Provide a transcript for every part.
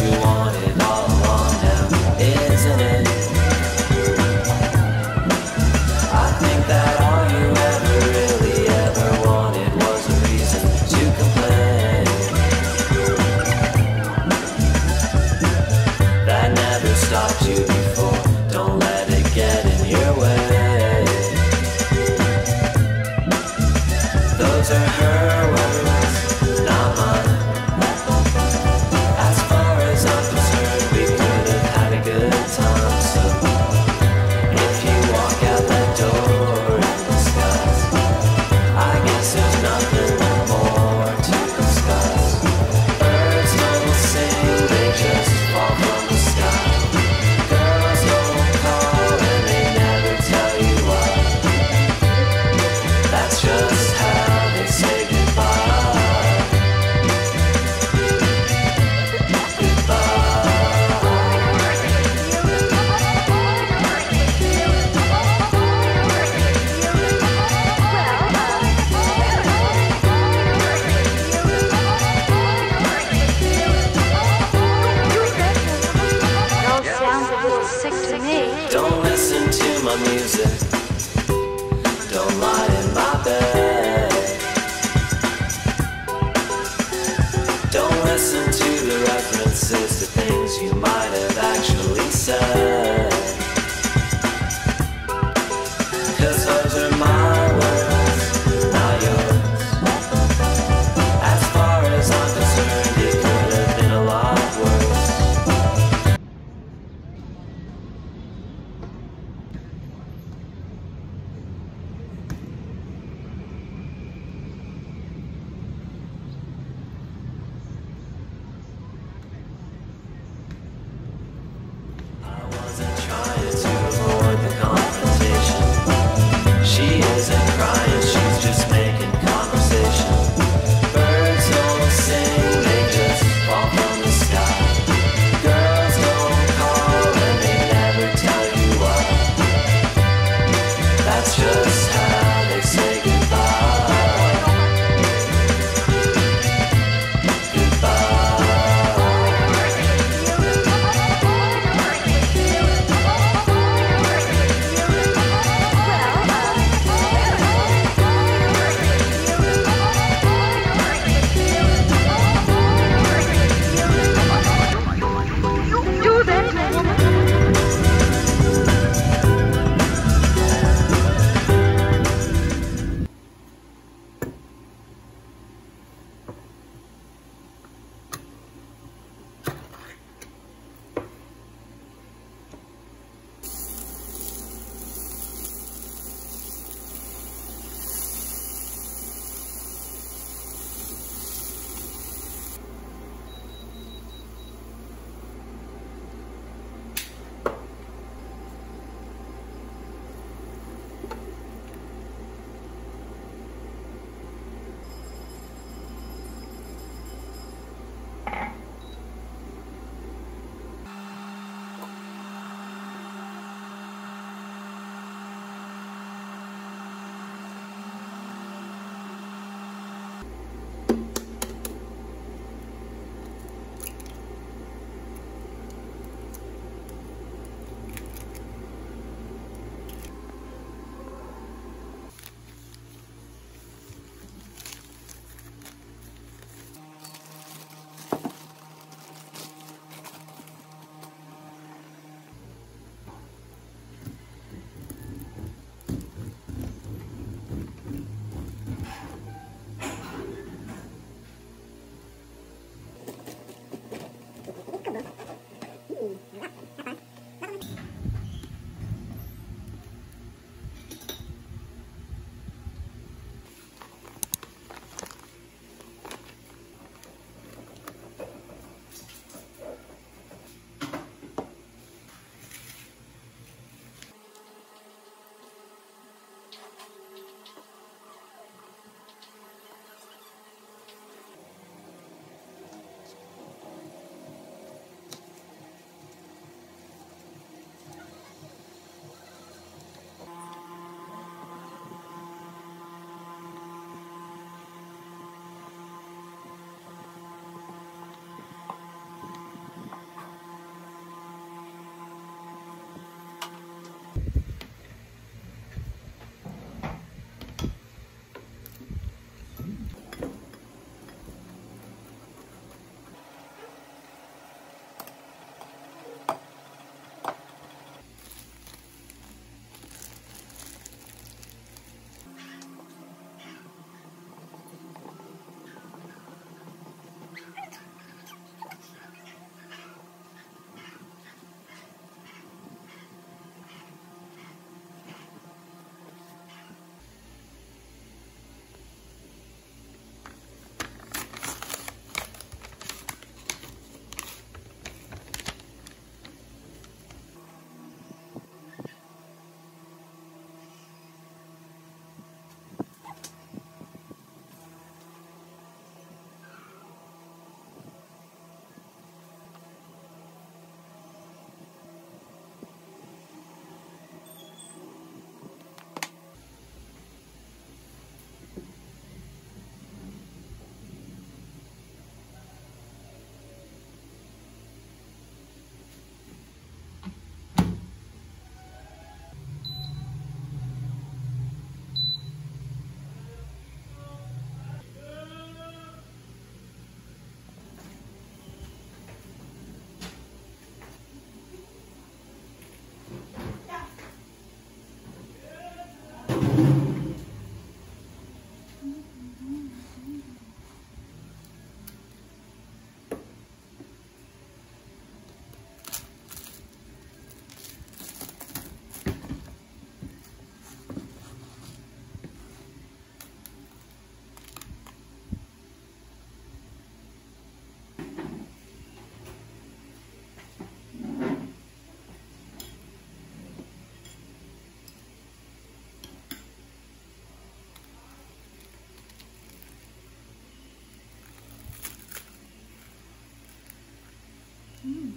you you wanted. Don't listen to my music. Don't lie in my bed. Don't listen to the references to things you might have actually said. that's just Lime.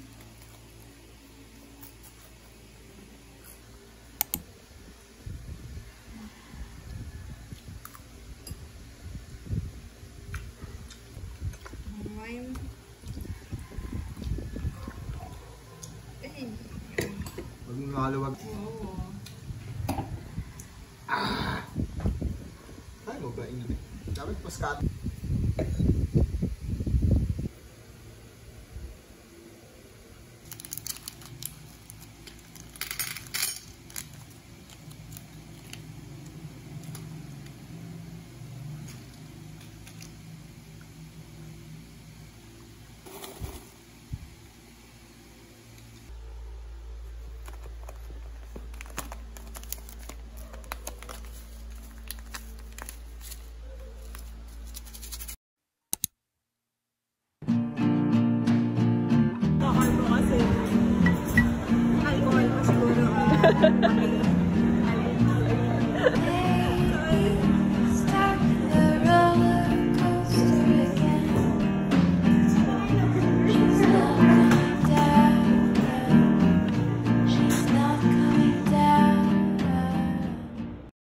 Eh, Huwag mong mahaluwag. oo. Ay, mo ba ingin? Dapat paskat. Ha ha ha!